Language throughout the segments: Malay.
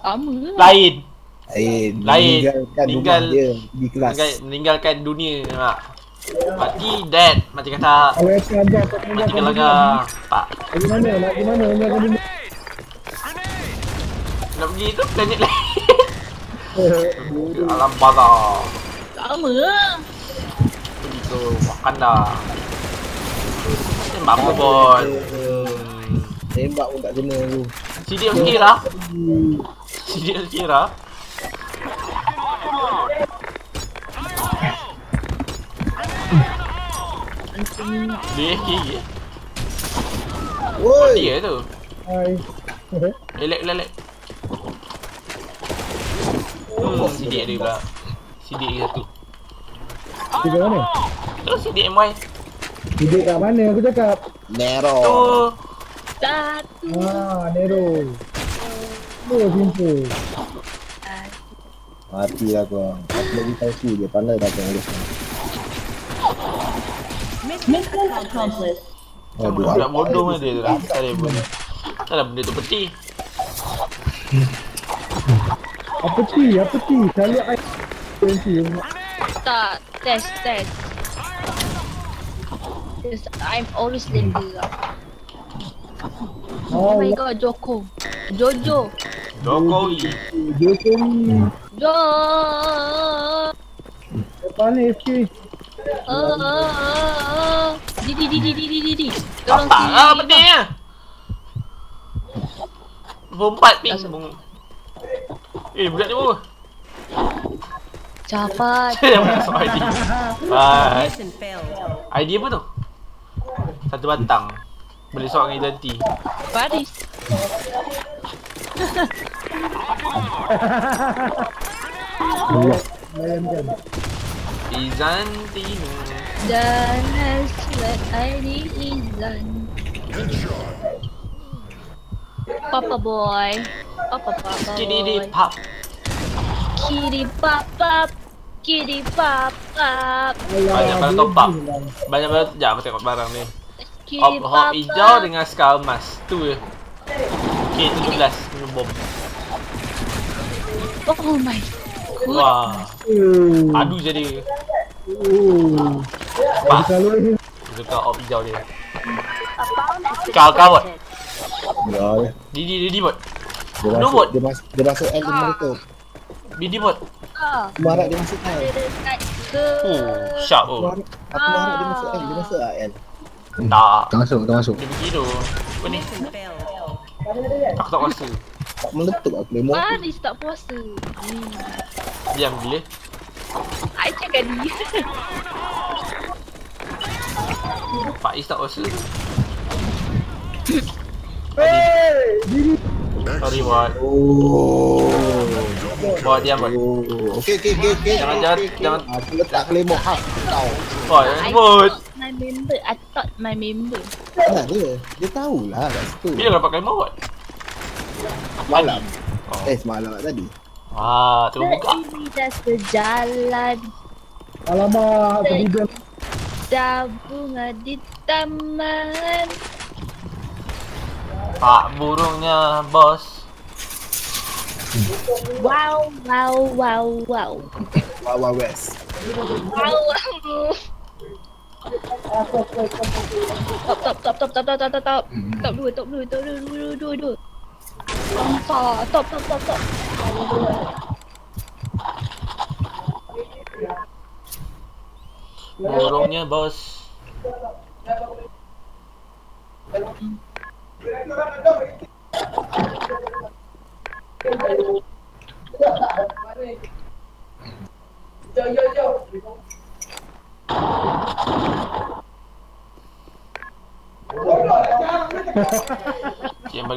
Sama lah. Lain. Eh, Lain. meninggalkan Tinggal- rumah dia di kelas. Meninggal, meninggalkan dunia nak. Mati dead. Mati kata. Mati kelaga. Pak. Lagi mana? Lagi mana? Lagi mana? Nak pergi tu planet lain. Alam baza. Sama lah. Pergi ke Wakanda. Tembak apa pun. Tembak pun tak kena tu. Sidik sikit lah. Sidik sikit lah. Dia kiri. Woi. Dia tu. Hai. Lelek lelek. Hmm, sidik dia pula. Sidik dia tu. Tiga mana? Tu sidik MY. Tidur kat mana aku cakap? Nero. Tu. Satu. Ah, Nero. Oh, simple. Matilah kau. Aku lagi tahu dia pandai dah kau urus. Mission accomplished. Aduh, bodoh dia mana dia tu lah. Tak ada benda. Tak ada benda tu peti. Apa ti? Apa ti? Kali ai. Nanti. Tak. Test, test. Yes, I'm always later lah. Oh, oh my god, Joko. Jojo. Jokowi. Jokowi. Jo. Apa ni FK? Ah, ah, ah, di di di di di di di. Tolong Apa lah benda ni? Bumpat ping. Eh, budak ni apa? Cepat. Saya masuk ID. ID apa tu? Satu batang. Boleh seorang identiti. Baris. Layan kan. Izantino. Dan hasrat ID Izan. Papa boy. Papa papa boy. pop. Kiri pap pap. Kiri pap pap. Banyak barang top up. Banyak barang. Sekejap aku tengok barang ni. Kiri Hop, hop pap hijau dengan skull emas. Tu je. Okay, 17. Minum bom. Oh my god. Wah. Oh. Padu je dia. Pas. Ni Suka hop hijau dia. Kau kawat. Ya, ya. Didi, Didi bot. Dia No masuk, bot. dia masuk, dia masuk L dia menutup. Didi bot. Aku harap dia masuk L. Oh, sharp Aku oh. aku harap dia masuk L. Dia masuk L? Tak. Tak masuk, tak masuk. Dia pergi tu. Apa ni? Aku tak rasa. Tak meletup aku lemah. Baris tak puasa. Hmm. Diam gila. I cakap dia. Pak Is tak rasa. Hey, diri. Sorry bot. Oh. Bot diam bot. Oh. Okey, okey, okey, okey. Jangan, okey, jangan, okey. jangan. Aku letak kelemah hak. Tahu. Bot, jangan I sebut. thought my member. I thought my member. Nah, dia. Dia tahulah kat situ. Bila kau dapat kalimah bot? Malam. Oh. Eh, semalam tadi. Ah, terus buka. Ini dah sejalan. Alamak, kemudian Dah bunga di taman. Pak burungnya bos. Wow, wow, wow, wow. Wawa West. Wow, wow. Top, top, top, top, top, top, top, top, top. Top dua, top dua, top dua, dua, dua, dua. Top, top, top, top, top. Burungnya bos.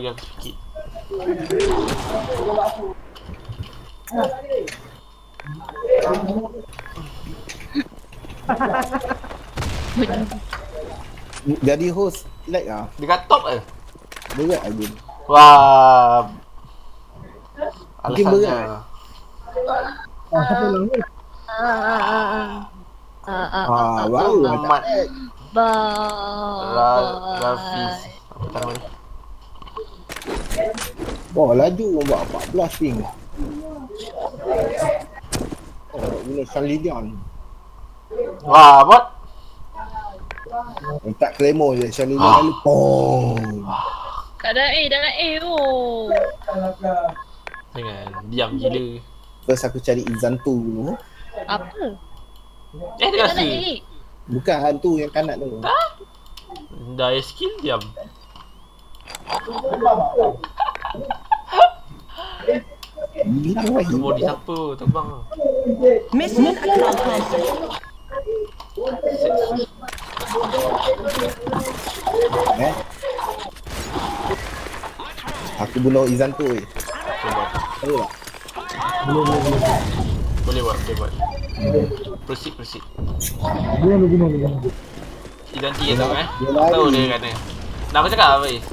Bagi aku sikit. Jadi host like ah. Dekat top ke? Berat aku. Wah. Mungkin berat. ah, siapa lang ni? Ah, ah, ah, ah. Ah, ah, Ah, baru Muhammad Bye. Ra Rafiz. Apa nama dia? Wah, laju orang buat 14 ping. Oh, guna Shanlidion. Wah, bot. Letak Claymore je. Shanlidion Ah. lalu. Pong. Tak ada A, dah nak A oh. Jangan diam gila. Terus aku cari Izantu dulu. Eh, Apa? dia Dia tak nak kasi. Bukan hantu yang kanak tu. Dah ada skill diam. Hilang lagi. Tu body siapa terbang. Mission accomplished. Eh? Aku bunuh Izantu eh. Cuba. Tahu tak? Boleh buat, boleh buat. Proceed, proceed. Guna lu guna guna. Identity yang tahu eh. Dia. Tahu dia kat mana. Nak aku cakap apa Is?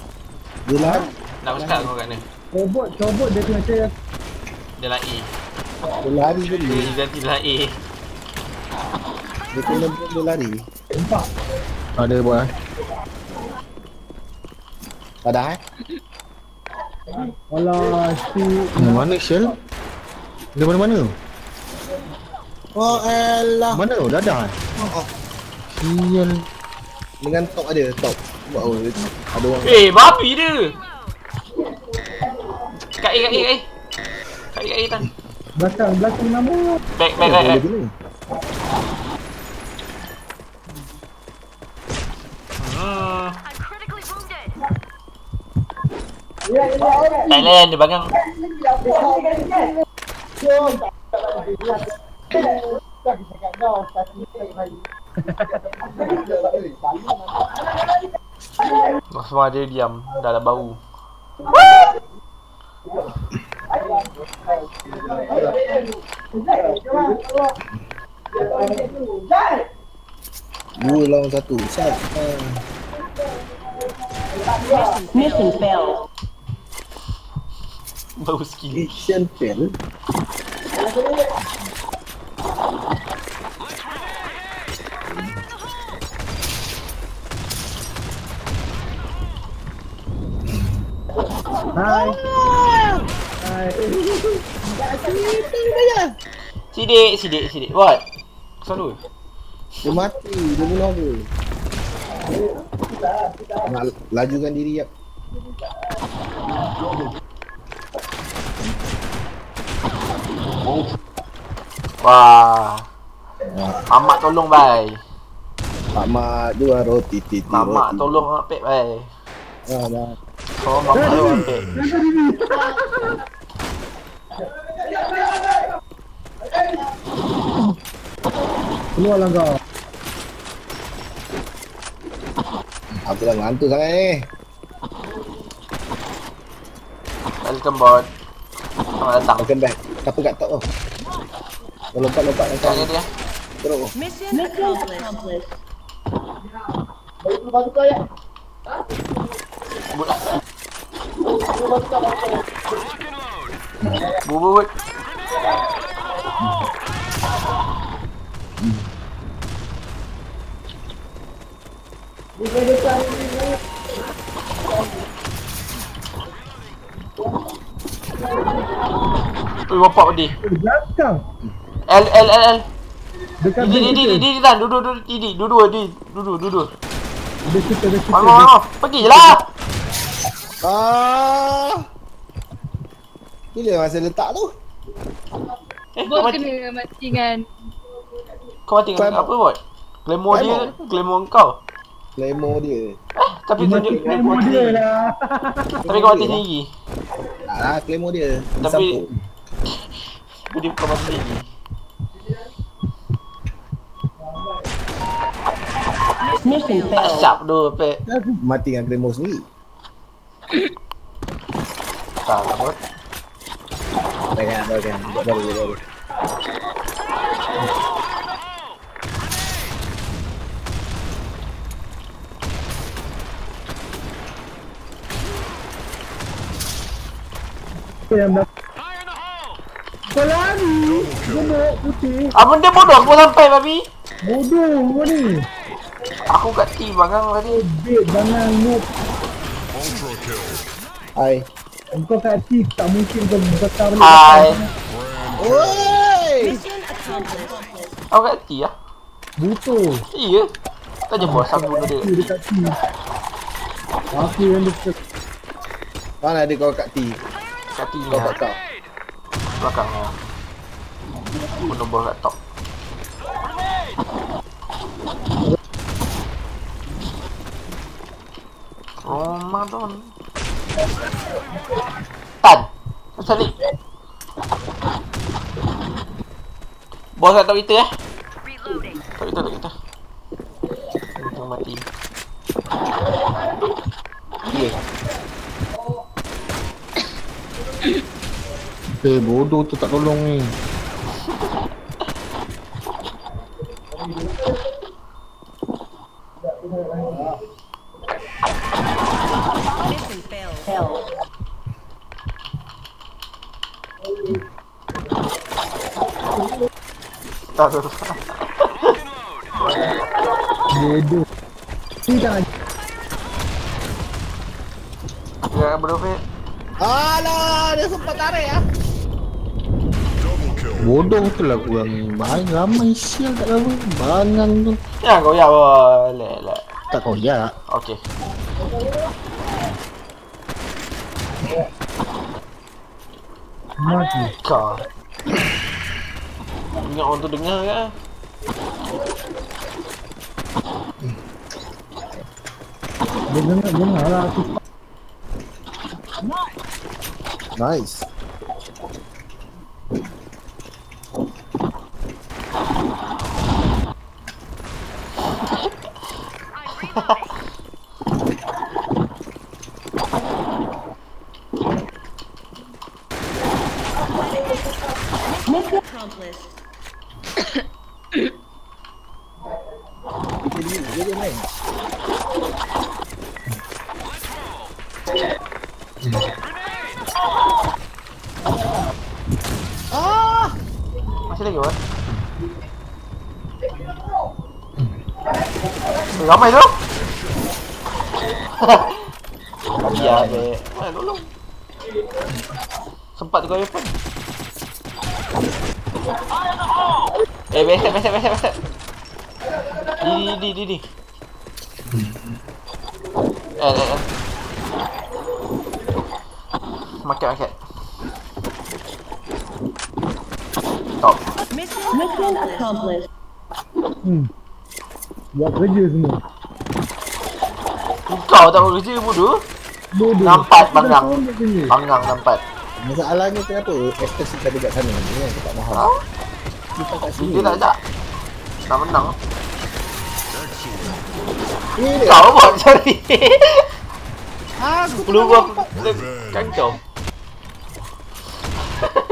Dia lari. Nak aku cakap kau kat mana? Cobot, cobot dia kena saya. Dia lah A. Dia lari Dia tadi. identity lah A. Dia kena dia lari. Empat. Ada buat. Ada eh? Alah, si Mana Shell? Dia mana-mana? Oh elah Mana tu? Dadah eh? oh, Sial Dengan top ada top Buat apa Ada orang Eh, babi dia. Kat A, kat A, kat A. Kat A, kat A, Tan. belakang, belakang nama. Back, back, back, boleh back. guna Hmm. Thailand, dia bangang. Semua dia diam. Dah ada bau. Dua lawan satu Sat Mission failed. Bau skill. Mission fail Hai. Hai. Sidik, sidik, sidik. What? Selalu. Dia mati Dia bunuh aku Nak lajukan diri Yap Wah. Mamak tolong, bai. Pak Mak dua roti titi Mamak tolong apek, bai. Ah, dah. Oh, mamak tolong apek. Keluar lah kau. Aku dah ngantuk sangat ni Welcome, bot. Selamat datang. Makan back Siapa kat top tu Kau lompat-lompat Cakap macam dia dia. Teruk Mission accomplished. Buat. Ui, bapak pedih. Belakang. L, L, L, L. Dekat Didi, kita. Didi, Didi, Tan. Duduk, duduk, Didi. Duduk, Didi. Duduk, duduk. Base kita, base kita. Mama. Pergi je lah. Ah Bila masa letak tu Eh, kau mati. kena mati dengan Kau mati dengan apa, bot? Claymore dia, Claymore. Claymore kau. Claymore dia Eh, tapi Dia tunjuk mati kamu dia lah. Tapi kau mati sendiri. Tak lah Claymore dia Tapi-. Tapi dia kau mati sendiri. Mission Tak failed. sharp tu, pek. Mati dengan Claymore sendiri Tak lah, baikkan Buat baru, buat baru Yang belakang. Kau lari. Gemuk putih. Ah, benda bodoh aku sampai, babi. Bodoh kau ni. Aku kat T bangang tadi. Bait jangan noob. Hai Engkau kat T tak mungkin kau besar balik. Hai. Oi! Mission accomplished. Aku kat T lah. Butuh. Iya. Tanya bos aku bunuh dia. Dekat T. Aku yang dekat. Mana ada kau kat T? Kat T ni lah. kat kau. Belakang lah. Bunuh bos kat top. Ramadan. Tan. Salik. Bos kat top kita eh. Top kita, top kita. Untung mati. Ya. Eh bodoh tu tak tolong ni. Mission failed. Tak tak tak. Bodoh. T tak Ya, bro Fit. Alah, dia sempat tarik ah. Bodoh tu lah kurang ni. Main ramai sial tak tahu. Bangang tu. Ya kau ya boleh lah. Tak kau ya. Okey. mati. Kau. Ingat orang tu dengar ke? Dia dengar dengar lah aku. Nice. Accomplished. Dia dia dia dia main. Masih lagi buat? Ramai tu? Ya, be. Mana tolong? Sempat kau open. Eh, beset, beset, beset, beset. Di, di, di, di, di. Eh, eh, eh. Market, market. Top. Mission, accomplished. Hmm. Buat kerja semua. Kau tak bekerja bodoh? Bodoh. Nampak bangang. Bangang nampak. Masalahnya kenapa ekstasi ada kat sana ni yang aku tak Ha? faham. Kita kat sini. Dia tak ajak. Nak menang. Ini dia. Kau buat ni. Aku Peluang kan kau.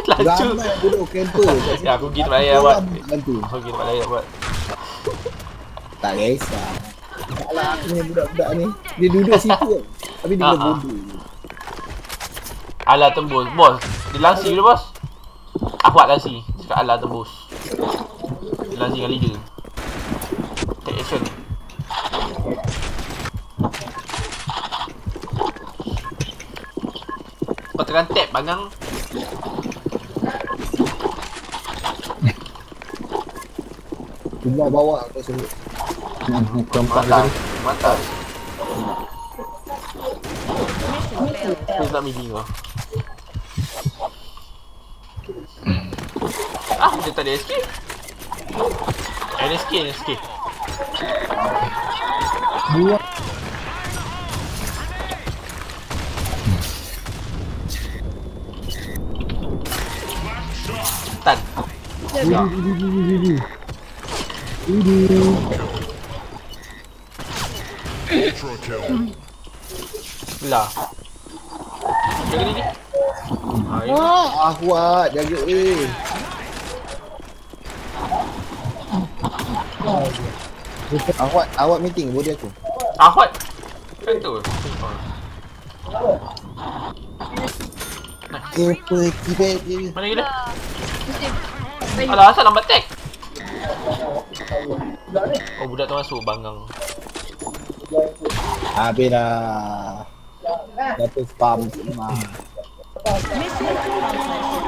Laju. Ramai duduk camper. Ya aku pergi tempat lain buat. Bantu. Aku pergi tempat lain buat. Tak kisah. Taklah aku punya budak-budak ni. Dia duduk situ. Tapi dia Ah, ah. bodoh. Alah tembus. Bos. Dia langsi dulu bos. Aku buat langsi. Cakap alah tembus. Dia langsi dengan liga. Take action. Kau tekan tab bangang. Cuma bawa kau. Hmm, Kau empat Mantap. lagi. Mantap. Mission Aku tak midi kau. Ah, dia tak ada SK. NSK, NSK. Buat Tan. Ini. Ah, ya. Ah, kuat. Jaga eh. Awak awak meeting body aku. Ahwat. Kan tu. Kepa kibet dia. Mana gila? Mesti Alah, asal lambat tag. Oh, budak tu masuk bangang. Habis dah. Dapat spam semua. Mission accomplished.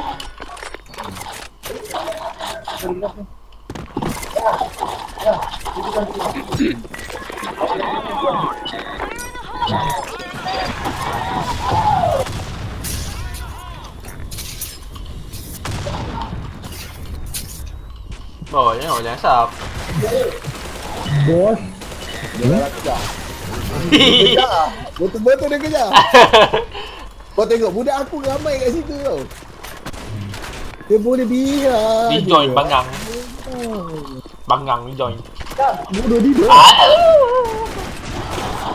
Oh, tengok jangan sap. Bos. Dia dah kejar. Betul-betul dia kejar. Kau tengok budak aku ramai kat situ tau. Dia boleh biar. Dia join bangang. Bangang ni join. Bodoh dia.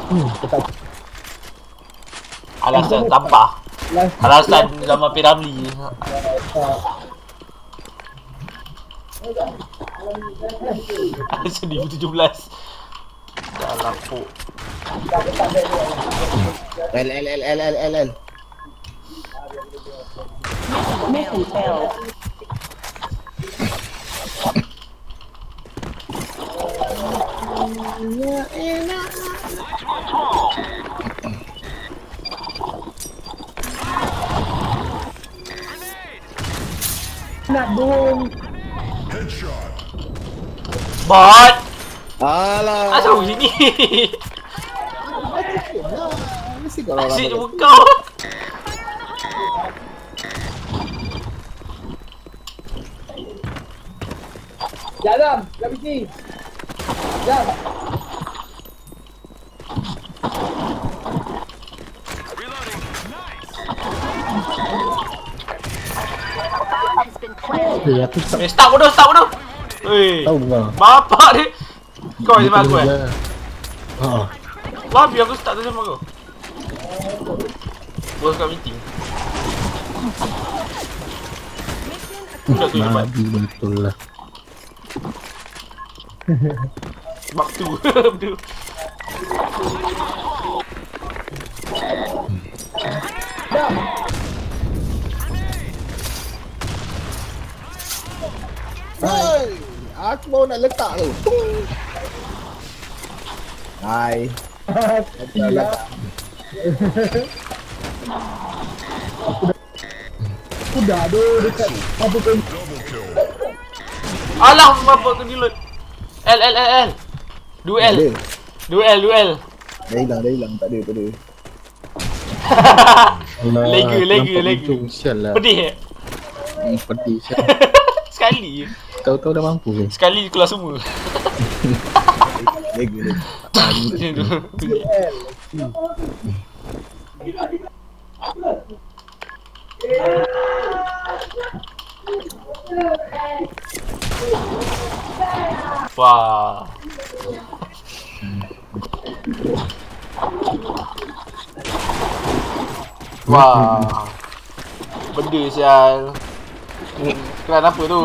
Hmm, tetap Alasan tampah. last Alasan zaman Piramli. Alasan 2017. Dah lapuk. L L L L L L L. Mission failed. nak bohong. Bot! Alah. Asal sini? Mesti orang Asyik ramai. jumpa kau. Jalan, sini. Jam. Eh, aku tak Eh, start bodoh, start bodoh. Weh. tahu kau. Bapak dia. Kau yang aku eh. Ha. Babi aku start tu sama kau. Bos kat meeting. Budak tu cepat. Betul lah. Bab tu. Betul. Hai. Aku baru nak letak tu. Hai. Dah letak. Sudah tu dekat apa pun. Alah, bapak tu reload. L, L, L, L. Duel. Ada. Duel, duel. Dah hilang, dah hilang. Tak ada, tak ada. Lega, aku lega, lega. Sial lah. Pedih eh? Hmm, Pedih sial. Sekali je. Kau-kau dah mampu ke? Sekali keluar semua. Lega, lega. Macam tu. Wah. Wah. Benda sial. Kelan apa tu?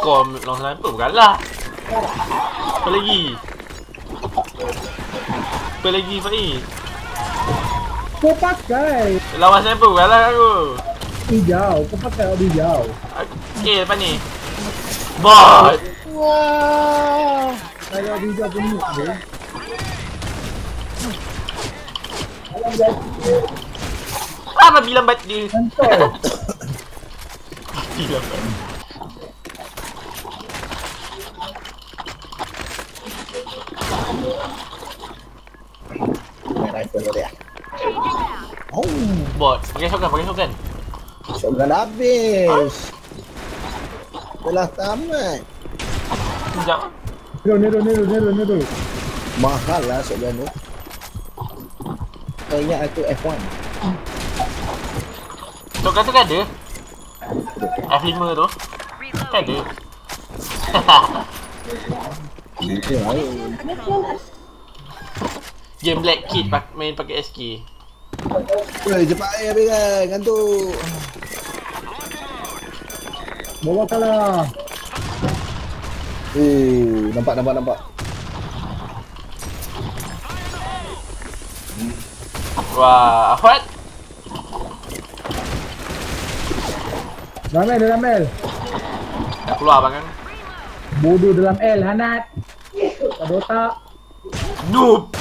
Kau long sniper bukanlah. Apa lagi? Apa lagi Faiz? Kau pakai Lawan sniper bukanlah aku. hijau, kau pakai order hijau. Okay lepas ni. Bot. Wah. Kalau order hijau pun ni dia. Apa bilang bat dia? Bilang bat. Main rifle kau dia. Oh, Bot. Pakai shotgun, pakai shotgun. shotgun habis. Telah tamat. Sekejap. Nero, nero, nero, nero, nero. Mahal lah shotgun tu. Kau ingat aku F1? Shotgun tu kan ada? F5 tu. Kan ada. Game Black Kid pak- main pakai SK. Weh, cepat air habis kan. Ngantuk. Bawa kalah. Oh, nampak, nampak, nampak. Wah, Ahmad. Dalam L, dalam L. Dah keluar bang kan? Bodoh dalam L, Hanat. Tak ada otak. Noob.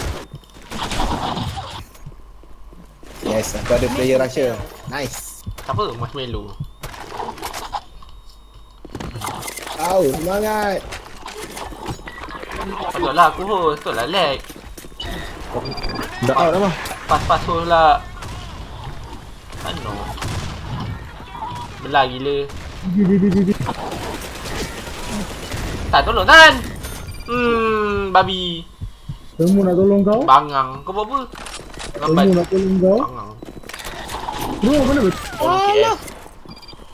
Yes, aku ada player Russia. Nice. Apa? Marshmallow. Au, semangat. Patutlah aku host. Patutlah lag. Dah out dah mah. Pas-pas host lah. Mana? Belah gila. Tak tolong Tan. Hmm, babi. Semua nak tolong kau. Bangang. Kau buat apa? Lambat. nak tolong kau. Bangang. Bro, mana betul? Tolong KS.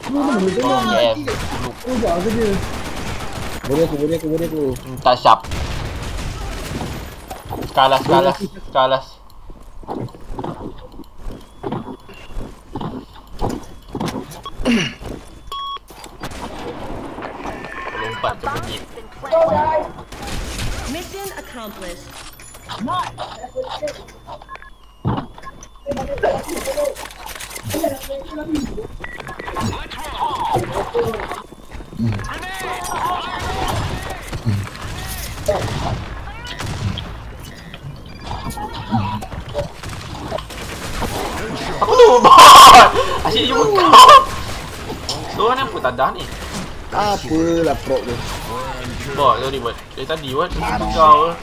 Bro, mana betul? Tolong KS. Bro, buat kerja. Boleh aku, boleh aku, boleh aku. Hmm, tak sharp. Kalas, kalas. Kalas. Accomplished. Aku tu bot. Asyik jumpa kau. Diorang ni apa ni? Apalah prop tu. Bot sorry bot. Dari tadi bot. Jumpa kau. Kau tak ada kau main lepas musuh kau.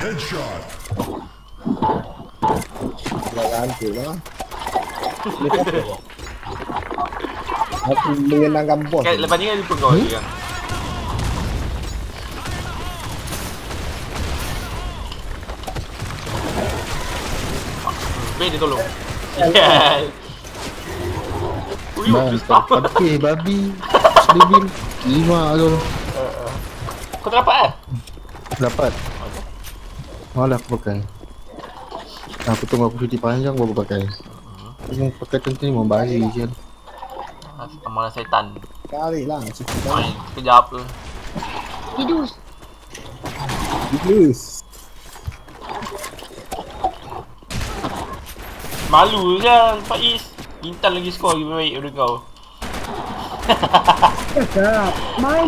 Headshot. Nak hancur lah. Lepas tu. Aku mengenangkan bos. Kan lepas ni kan lupa kau lagi kan. Ben dia tolong. Yes. Uyuh, Nah, stop. Okey, babi. Sedibin. Lima tu. Kau dapat eh? Dapat. Malah aku pakai. Aku tunggu aku cuti panjang baru pakai. Aku pakai tentu ni membahari je. Amalan setan. Kali lah, cuci tangan. Main sekejap tu. Tidur. Iblis. Malu je Faiz. Intan lagi skor lagi baik daripada kau. Cakap. Main.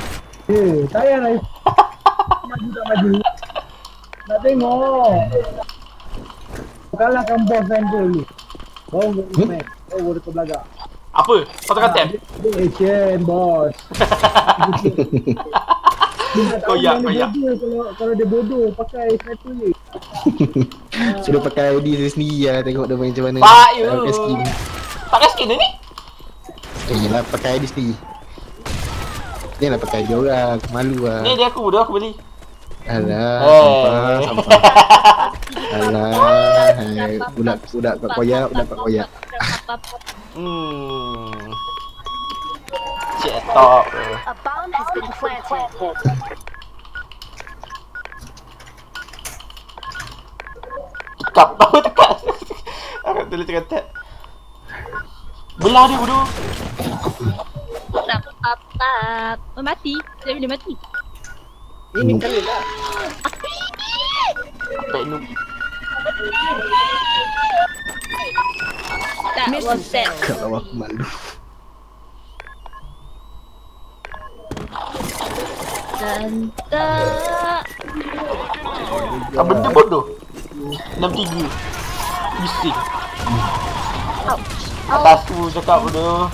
Eh, tak payah lah. Maju tak maju. Nak tengok. Kalahkan bos dan dulu. Kau boleh main. Kau boleh ke belakang. Apa? Kau tengah? Dia action, bos. Dia tak Kau tahu yak, mana kau yak. bodoh Kalau, kalau dia bodoh, pakai sniper ni. Suruh pakai ID dia sendiri lah tengok dia main macam mana. Pak you. Pakai skin. Pakai skin ni? Eh, yelah pakai ID sendiri. Dia lah pakai dia orang. Malu lah. Ni dia aku, dia aku beli. Alah, Eh. sampah, sampah. Alah, hai, budak budak kat koyak, budak kat koyak. Hmm. Cik top. Tekap. Apa tekap? Aku tulis cakap tap. Belah dia bodoh. Tap. Oh, mati. Dia boleh mati. Ini kali lah. Baik noob. That was that. Kalau aku malu. Dan tak. Apa benda bodoh? 63. Bising. Atas tu cakap bodoh.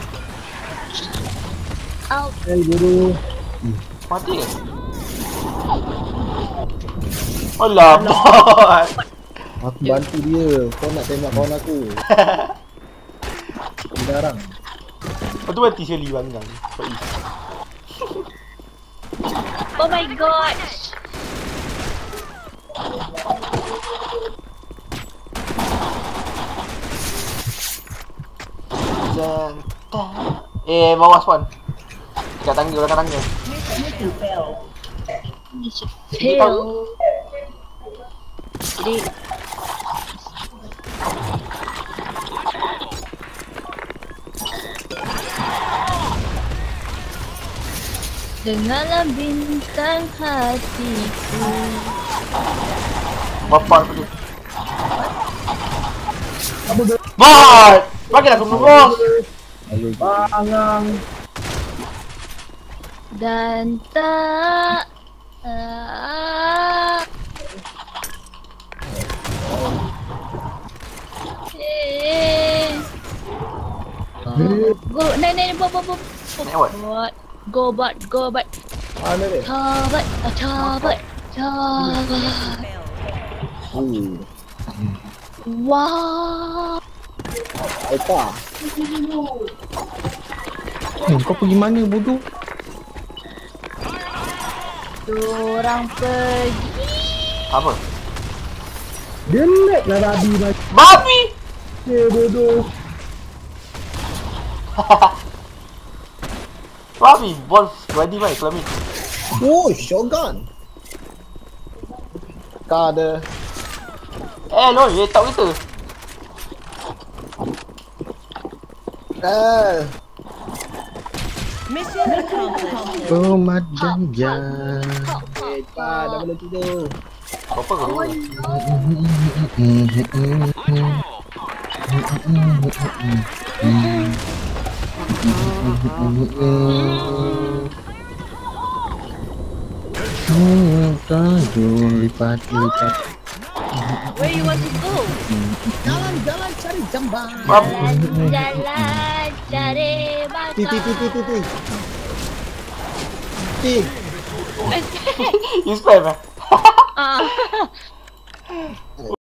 Out. Eh, bodoh. Mati ke? Alah, bot. Aku bantu dia. Kau nak tembak kawan aku. Jarang. Lepas tu mati sekali. Faiz. Oh my god. Jantan. Eh, bawah spawn. Dekat tangga, belakang tangga. Fail. Jadi Dengarlah bintang hatiku Bapak apa tu? Bot! Bagilah aku bos. Ayo, Bangang. Dan tak. Eh. Eh. Go, naik naik bot bot bot. Naik what? Bot. Go bot, go bot. Mana ni? Cobat, cobat, cobat. Hmm. Wow. Apa? Eh, kau pergi mana bodoh? Orang pergi. Apa? Dia lag lah babi macam Babi! eh, bodoh. Babi! Balls ready mai kelamin. Oh, shotgun. Kau ada. Eh, lol, dia tak kita. Eh, Mission accomplished. Pemadanja. eh, tak, dah boleh tidur. Apa kau? Tajul lipat-lipat Where you want to go? Jalan-jalan cari jambang. Babi! Jalan cari Ti, ti, ti, ti, ti, ti. Ti. Eh? Ah.